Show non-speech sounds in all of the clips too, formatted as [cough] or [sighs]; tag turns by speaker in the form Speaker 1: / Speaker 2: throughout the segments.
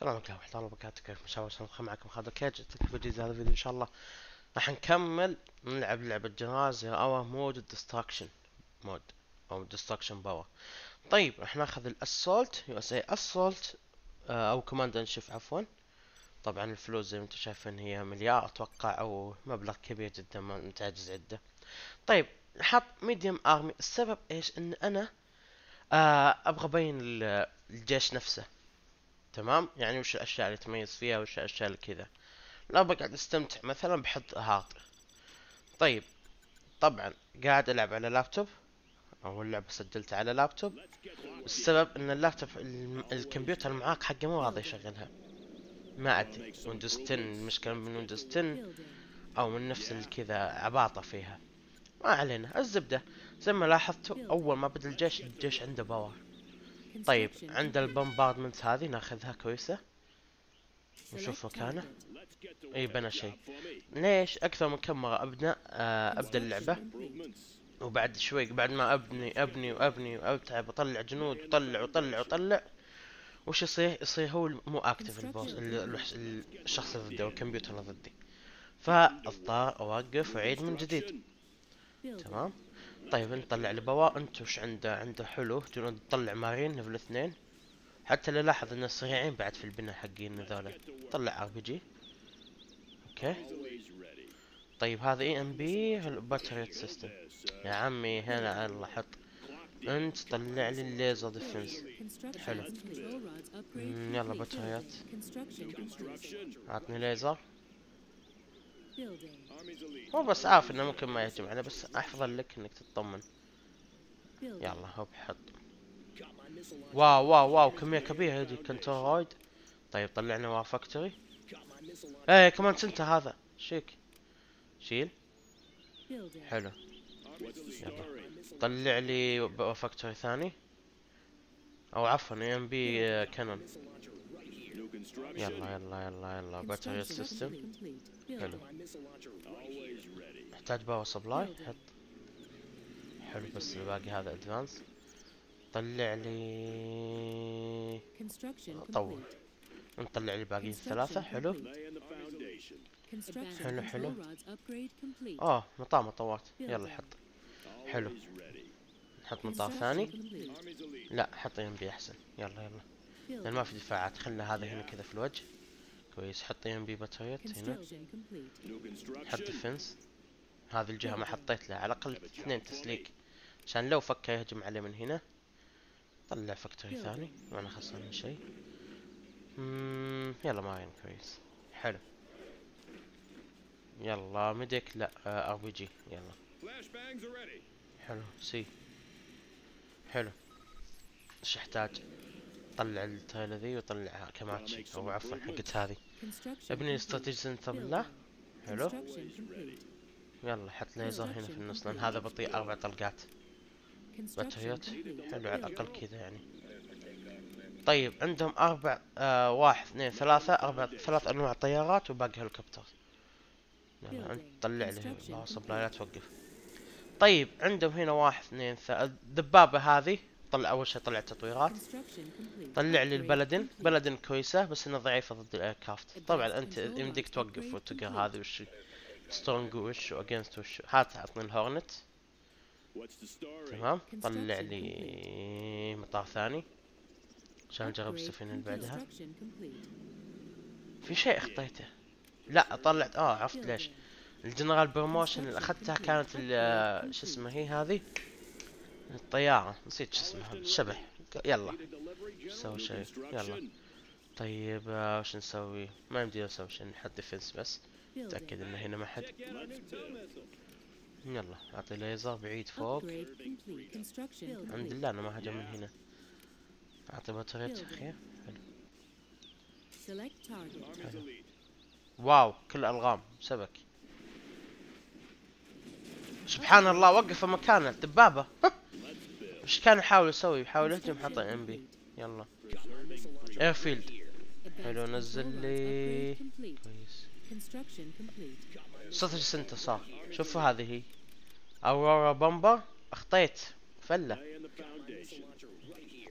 Speaker 1: السلام عليكم ورحمة الله وبركاته. كيف مشاور سنبقى معكم خالد كيج في جديد هذا الفيديو إن شاء الله. راح نكمل. نلعب لعبة جنازة. أو مود ديستراكشن مود أو ديستراكشن باور طيب راح ناخذ الاسولت يو اس اي اسولت أو كوماند انشف عفوا. طبعا الفلوس زي ما أنتم شايفين هي مليار أتوقع أو مبلغ كبير جدا ما متعجز عده طيب حط ميديوم ارمي السبب إيش؟ إن أنا آه أبغى أبين الجيش نفسه. تمام؟ يعني وش الأشياء اللي تميز فيها وش الأشياء اللي كذا؟ لو بقعد أستمتع. مثلا بحط hard طيب طبعا قاعد ألعب على لابتوب. أو اللعبة سجلتها على لابتوب. السبب إن اللابتوب الكمبيوتر معاك حقه مو راضي يشغلها. ما أدري. Windows 10 المشكلة من Windows 10 أو من نفس الكذا عباطة فيها. ما علينا. الزبدة. زي ما لاحظتوا أول ما بدأ الجيش الجيش عنده power. طيب عند ال bombardment هذه ناخذها كويسة؟ نشوف مكانه إي بنى شيء. ليش؟ أكثر من كم مرة ابدا آه أبدأ اللعبة. وبعد شوي بعد ما أبني أبني وأبني واتعب اطلع جنود وطلع وطلع وطلع وش يصير؟ يصير هو مو active ال boss الشخص اللي ضدي أو الكمبيوتر اللي ضدي فأضطر أوقف وأعيد من جديد. تمام؟ طيب نطلع البواء انت وش عنده؟ عنده حلو. جنود تطلع marine level اثنين. حتى اللي لاحظ ان سريعين بعد في البناء حقين ذولا طلع RPG okay. طيب هذا EMP ال Patriot system يا عمي هنا الله حط. انت طلع لي ال laser defense. حلو. يلا باتريات اعطني ليزر. هو بس عارف إنه ممكن ما يهجم عليه بس افضل لك إنك تطمن. يلا هوب حط واو واو واو كمية كبيرة هذي كنترويد طيب طلعنا وا فاكتوري. إيه كمان سنتر هذا. شيك. شيل. حلو. يلا. طلع لي factory ثاني. أو عفوا EMP cannon. يلا يلا يلا يلا Patriot system حلو. نحتاج power supply؟ حط. حلو بس الباقي هذا advanced طلع لي. طول نطلع لي باقي الثلاثة حلو. حلو حلو. آه مطار مطوات يلا حط. حلو. نحط مطار ثاني. لا حط EMP أحسن. يلا يلا. لأن ما في دفاعات خلنا هذا هنا كذا في الوجه. كويس. حط EMP Patriot هنا. حط defense هذه الجهة ما حطيت لها. على الأقل اثنين تسليك. عشان لو فكر يهجم عليه من هنا طلع factory ثاني. ما أنا من شيء يلا marine كويس. حلو. يلا medic. لا RPG. يلا. حلو. سي. حلو. إيش يحتاج؟ طلع التايلة ذي وطلع Comanche أو عفوا حقت هذه. أبني strategy center بالله حلو. يلا حط ليزر هنا في النص لأن هذا بطيء أربع طلقات. باتريوت حلو على الأقل كذا يعني. طيب عندهم أربع آه واحد اثنين ثلاثة أربع ثلاث أنواع طيارات وباقي هليكوبتر. يلا أنت طلع لي. لا توقف. طيب عندهم هنا واحد اثنين الدبابة هذه. طلع أول شيء طلع تطويرات طلع لي ال Paladin. Paladin كويسة بس إنها ضعيفة ضد ال aircraft. طبعا أنت يمديك توقف وتقرأ هذه وش strong وش و against وش. هات عطني ال Hornet تمام. طلع لي مطار ثاني. عشان نجرب السفينة اللي بعدها؟ في شيء اخطيته. لا طلعت. آه عرفت ليش. ال general promotion اللي أخذتها كانت شو اسمه هي هذه. الطيارة. نسيت شو اسمها. الشبح. يلا. نسوي شيء. يلا. طيب آه، وش نسوي؟ ما يمدي نسوي شيء. نحط defense بس. تأكد إن هنا ما حد. يلا. أعطي ليزر بعيد فوق. الحمد لله أنا ما هجم من هنا. أعطي بطارية خير حلو. واو. كل ألغام. سبك. سبحان الله. وقف مكانه. الدبابة. [laughs] إيش كان يحاول يسوي؟ يحاول يهجم حط ام بي يلا. ايرفيلد حلو نزل لي. كويس. strategy center صار شوفوا هذه هي. Aurora bomber أخطيت. فلة.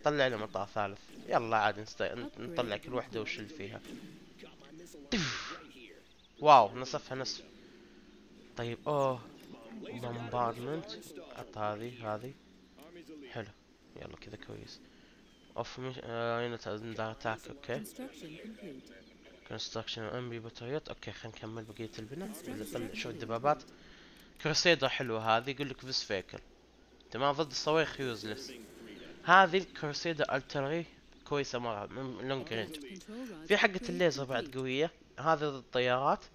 Speaker 1: طلع لي مطار ثالث. يلا عاد. نطلع كل واحدة وش اللي فيها. wow نصفها نصف. طيب أوه. bombardment حط هذه هذه. حلو. يلا كذا كويس. اوف مش آه unit attack okay.
Speaker 2: Construction
Speaker 1: MP بطاريات okay خلينا نكمل بقية البناء. اللي طلع شو الدبابات Crusader حلوة هذه يقول لك vs vehicle تمام ضد الصواريخ useless هذه ال Crusader التري كويسة مرة من
Speaker 2: long range
Speaker 1: في حقة الليزر بعد قوية. هذه ضد الطيارات.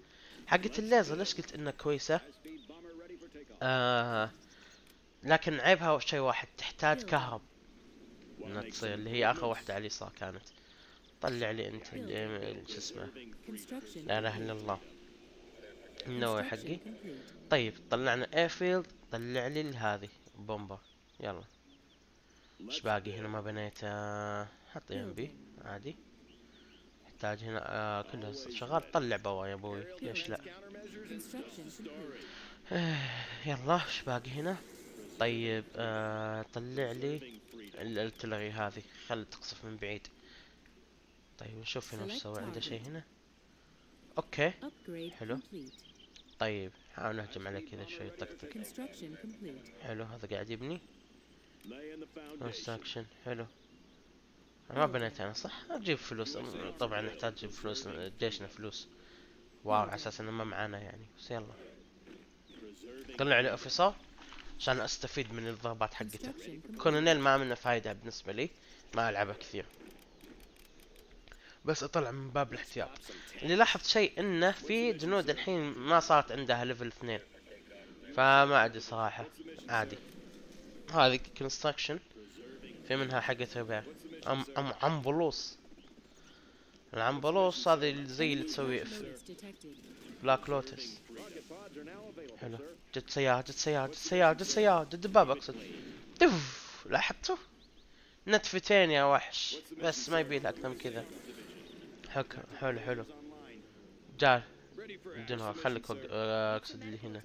Speaker 1: حقة الليزر ليش قلت إنها كويسة؟ آه لكن عيبها شيء واحد تحتاج كهرب. انها تصير اللي هي آخر واحدة على اليسار كانت. طلع لي أنت اللي شو اسمه؟ لا إله إلا الله. النووي حقي. طيب طلعنا airfield طلع لي هذه bomber [sighs] يلا. إيش باقي هنا؟ ما بنيته حط MP عادي. يحتاج هنا آه كلها شغال. طلع بوا يا أبوي. ليش لا. يلا إيش باقي هنا؟ طيب آه طلع لي ال artillery هذه. خل تقصف من بعيد. طيب نشوف هنا وش سوى. عنده شيء هنا؟ Okay.
Speaker 2: Complete.
Speaker 1: طيب حاول نهجم عليه كذا شوي. طقطق. حلو. هذا قاعد يبني. Construction حلو. ما بنيت أنا صح؟ أجيب فلوس. طبعا نحتاج نجيب فلوس جيشنا فلوس. واو على أساس إنه ما معانا يعني. بس يلا. طلع لي officer عشان أستفيد من الضربات حقته. كولونيل ما منه فايدة بالنسبة لي ما ألعبه كثير. بس أطلع من باب الاحتياط. اللي لاحظت شيء إنه في جنود الحين ما صارت عندها level اثنين. فما أدري صراحة. عادي. هذه construction في منها حقة ربع أم أم ambulance ال ambulance هذه زي اللي تسوي في. بلاك لوتس حلو. جت سيارة جت سيارة جت سيارة جت سيارة. جت دبابة أقصد. دف لاحظته نتفتين يا وحش. بس ما يبي أكثر من كذا. حك حلو حلو. جال الجنرال خليك أقصد اللي هنا.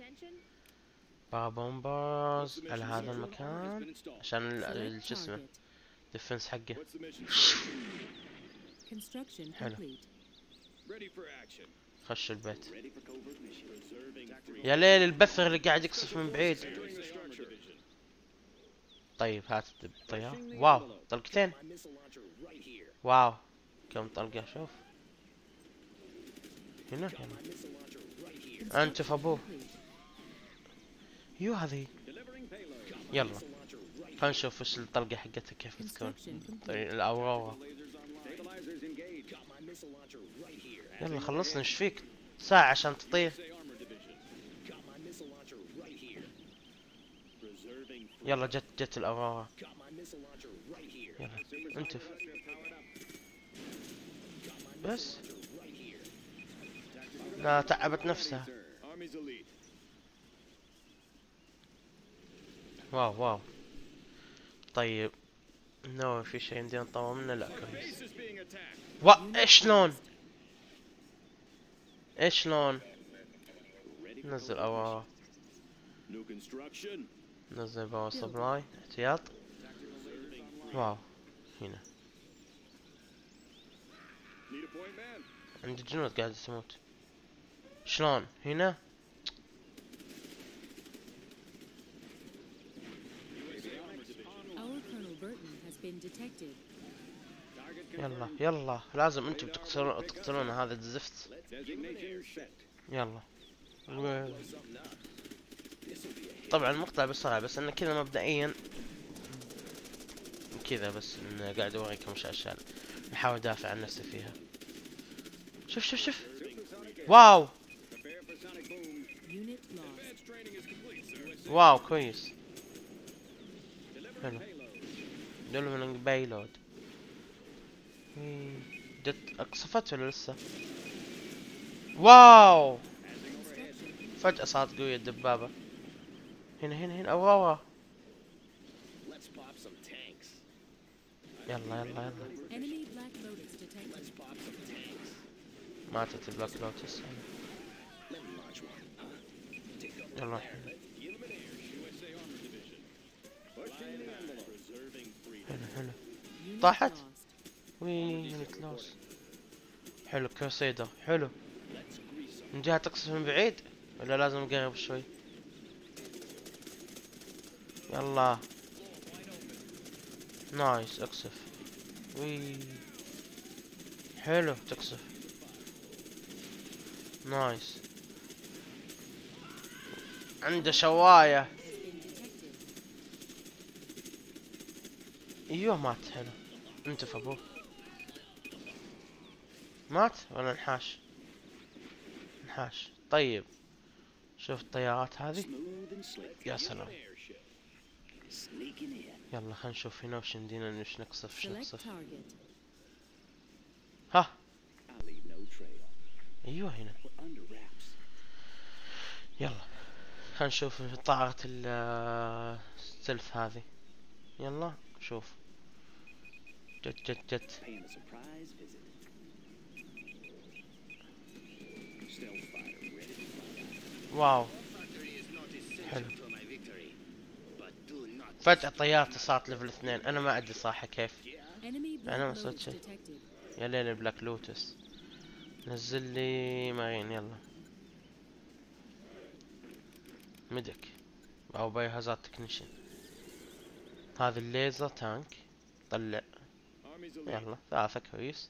Speaker 1: بابومبرز على هذا المكان؟ عشان شو اسمه. ديفنس حقه.
Speaker 2: Complete.
Speaker 1: خش البيت. يا ليل البثر اللي قاعد يقصف من بعيد. طيب هات الطيارة واو طلقتين. واو. كم طلقة؟ شوف. هنا هنا. أنت فابوه يو هذه. يلا. خلينا نشوف وش الطلقة حقتها كيف تكون.
Speaker 2: Construction complete.
Speaker 1: طيب الأورورا يلا خلصنا إيش فيك؟ ساعة عشان تطير. يلا جت جت الأورورا يلا انتف بس. لا تعبت نفسها. واو واو. طيب. No في شيء يمدينا نطور منه لا كويس. وا شلون؟ إيش شلون نزل
Speaker 3: construction.
Speaker 1: نزل power supply احتياط واو هنا. عندي جنود قاعد تموت شلون هنا. يلا يلا. لازم أنتم تقتلون تقتلون هذا الزفت. يلا. طبعا مقطع بسرعة بس إنه كذا مبدئيا. كذا بس انه قاعد أوريكم وش أشياء نحاول أدافع عن نفسي فيها. شوف شوف شوف. واو. واو كويس. حلو.
Speaker 3: payload.
Speaker 1: دولمنج بايلود جت اقصفت ولا لسه؟ واو! فجأة صارت قوية الدبابة. هنا هنا هنا.
Speaker 3: أبغى أبغى
Speaker 1: يلا يلا يلا. ماتت البلاك لوتس. يلا
Speaker 3: حلو
Speaker 1: هنا هنا. طاحت؟
Speaker 2: Lost.
Speaker 1: وي unit lost حلو Crusader حلو. من جهة تقصف من بعيد؟ ولا لازم نقرب شوي؟ يلا. Nice اقصف. وي. حلو تقصف. نايس. عنده شواية. أيوه مات. حلو. انتف ابوه مات ولا انحاش؟ انحاش. طيب. شوف الطيارات هذه. يا سلام. يلا خلينا نشوف هنا وش يمدينا وش نقصف وش نقصف. ها. أيوه هنا. يلا. خلينا نشوف طائرة ال- السلف هذه. يلا شوف. جت جت جت واو. حلو. فجأة طيارتي صارت level اثنين. أنا ما أدري صراحة كيف. أنا ما صرت شيء. يا ليل بلاك لوتس نزل لي مارين. يلا. ميدك أو باي هازارد تكنيشن. هذا الليزر تانك. طلع. يلا. ثلاثة كويس.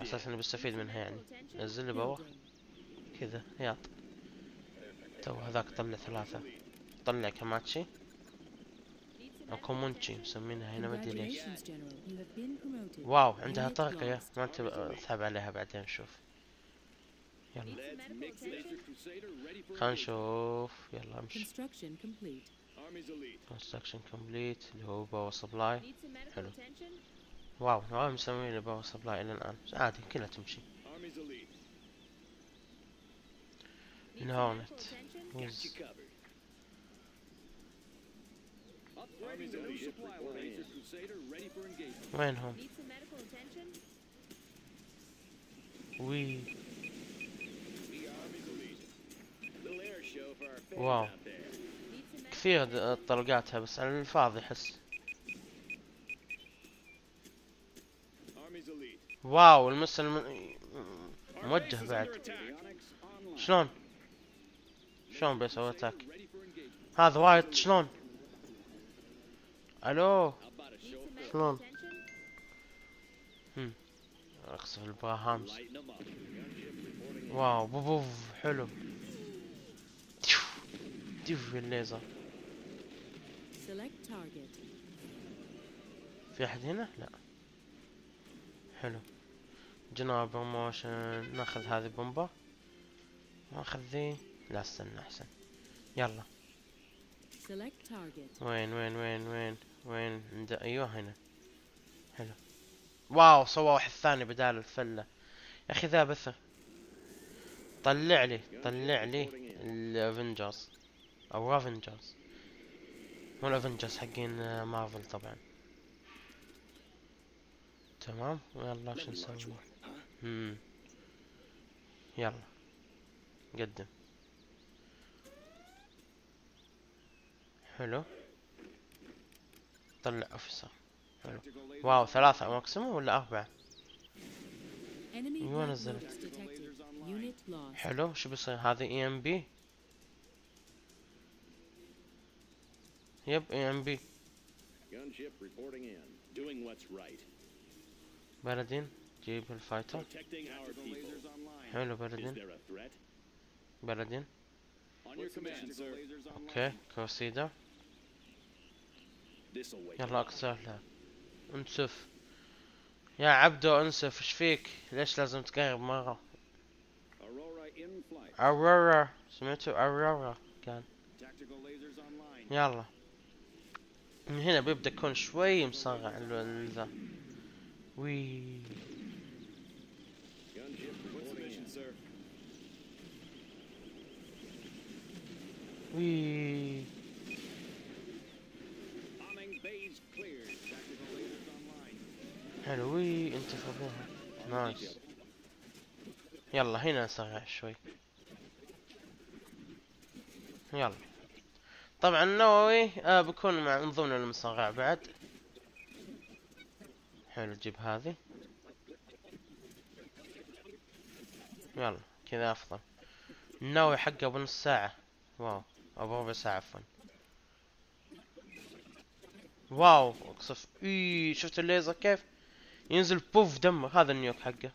Speaker 1: أساس اني بستفيد منها يعني. نزل لي باور
Speaker 2: Building.
Speaker 1: كذا. ياط تو هذاك طلع ثلاثة. طلع كماتشي. أو Comanche مسمينها هنا ما أدري ليش. واو عندها طاقة. ما أنت اسحب عليها بعدين نشوف يلا. خلينا
Speaker 3: engagement.
Speaker 1: نشوف. يلا امشي.
Speaker 2: Construction complete.
Speaker 1: اللي هو power supply
Speaker 4: Need
Speaker 1: واو هم مسوين لي power supply إلى الآن. عادي كلها تمشي.
Speaker 4: ال
Speaker 1: Hornet وينهم وي
Speaker 4: واو
Speaker 1: كثير طلقاتها بس على الفاضي احس واو ال
Speaker 3: missile
Speaker 1: موجه بعد. شلون؟ شلون بيسوي
Speaker 3: attack
Speaker 1: هذا وايد شلون؟
Speaker 4: ألو؟
Speaker 1: شلون؟
Speaker 4: هم.
Speaker 1: اقصف البراهامز واو بوف بوف حلو. ديف الليزر. في أحد هنا؟ لا. حلو. جنرال بروموشن ناخذ هذه بومبا. ناخذ ذي لا استنى أحسن. يلا. وين وين وين وين وين؟ عند أيوه هنا. حلو. واو سوى واحد ثاني بدال الفلة. يا أخي ذا بثر طلع لي طلع لي الأفنجرز. أو رافنجرز مو الأفنجرز حقين مارفل طبعا. تمام؟ يلا وش
Speaker 3: Let me launch
Speaker 1: نسوي? مم. يلا. قدم. حلو. طلع أفسر حلو. واو ثلاثة ماكسيمو ولا أربعة؟
Speaker 2: أيوه
Speaker 1: نزلت حلو. شو بيصير؟ هذا اي ام بي يب اي ام بي بلدين. جيب الفايتر. حلو
Speaker 3: sir. Lasers أوكي wake
Speaker 1: يلا اكسر لها انسف يا عبدو انسف إيش فيك ليش لازم تقرب مرة. اورورا سمعتوا اورورا كان. يلا من هنا بيبدأ يكون شوي ال- ذا وي وي
Speaker 3: Bombing bays cleared. Tactical lasers online.
Speaker 1: حلو وي انت فابوها نايس يلا هنا نصارع شوي يلا طبعا النووي آه بكون مع من ضمن المصارع بعد حلو جيب هذه يلا كذا افضل الناوي حقه بنص ساعة واو ربع ساعة عفوا. واو أقصف. اي شفت الليزر؟ كيف؟ ينزل بوف دمه هذا النيوك حقه.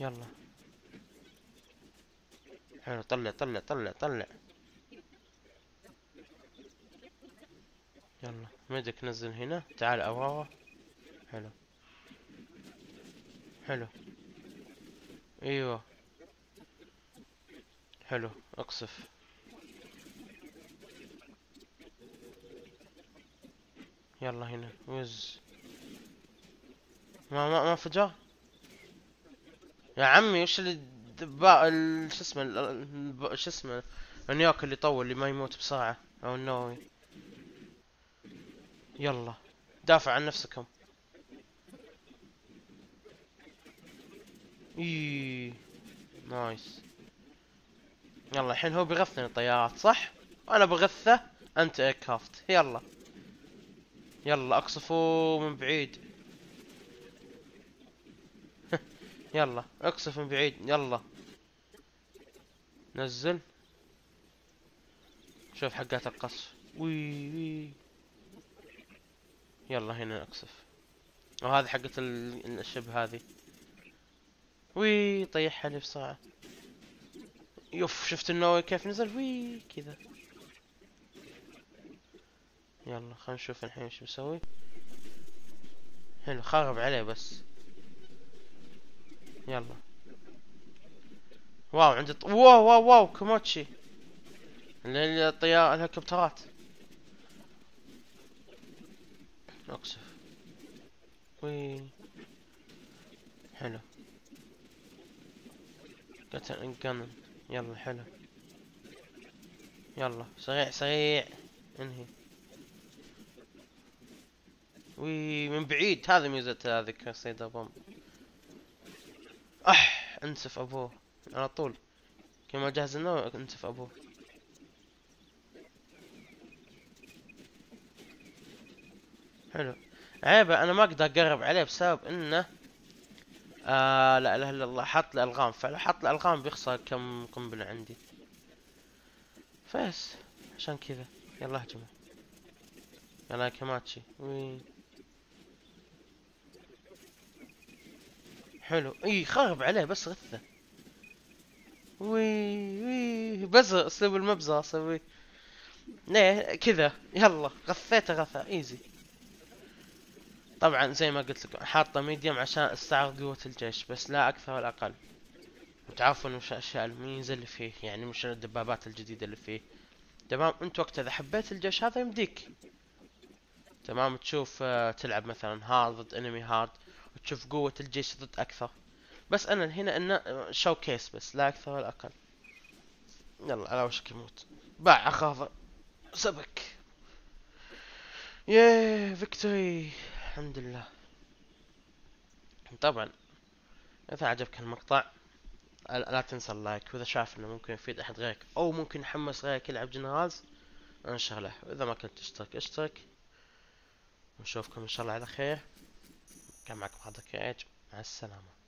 Speaker 1: يلا. حلو طلع طلع طلع طلع. يلا ميدك نزل هنا. تعال اورا حلو. حلو. إيوه. حلو أقصف. يلا هنا وز. ما ما ما فجأة؟ يا عمي وش اللي دباء ال- شو اسمه شو اسمه ال nuke اللي يطول اللي ما يموت بسرعة أو النووي. يلا دافع عن نفسكم. اي nice. يلا الحين هو بيغثني الطيارات صح؟ وأنا بغثه anti-aircraft. يلا. يلا اقصفوا من بعيد. [laughs] يلا أقصف من بعيد. يلا. نزل. شوف حقات القصف. وي وي. يلا هنا اقصف وهذه حقت ال- الشبه هذه. وي طيحها لي بسرعة يوف شفت النووي كيف نزل؟ وي كذا. يلا خلينا نشوف الحين إيش بسوي حلو خرب عليه بس. يلا. واو عند الط... واو واو واو كوموتشي الطيارة الهليكوبترات اقصف وي حلو. قتل انقنن يلا حلو. يلا سريع سريع انهي. وي من بعيد هذا ميزة هذه كرسيدر بوم أح أنسف أبوه على طول. كما جهز النووي أنسف أبوه. حلو. عيبه أنا ما أقدر أقرب عليه بسبب إنه آه لا إله إلا الله حط لي ألغام. فلو حط لي ألغام بيخسر كم قنبلة عندي. فيس عشان كذا. يلا اهجموا يلا Comanche. وي. حلو. إي خرب عليه بس غثة. وي وي بزر اسلوب المبزر أسوي. ليه كذا. يلا غثيته غثة. easy. طبعا زي ما قلت لكم حاطة medium عشان أستعرض قوة الجيش بس لا أكثر ولا أقل. وتعرفون وش الأشياء المميزة اللي فيه يعني مش الدبابات الجديدة اللي فيه. تمام أنت وقت إذا حبيت الجيش هذا يمديك. تمام تشوف آه، تلعب مثلا hard ضد enemy hard وتشوف قوة الجيش ضد أكثر. بس أنا هنا انه showcase بس لا أكثر ولا أقل. يلا على وشك يموت. باع اخاذه سبك. yeah victory. الحمد لله. طبعا إذا عجبك المقطع لا تنسى ال like. وإذا شايف إنه ممكن يفيد أحد غيرك أو ممكن يحمس غيرك يلعب Generals انشر له وإذا ما كنت تشترك اشترك. ونشوفكم إن شاء الله على خير. كان معكم هذا كايج مع السلامة.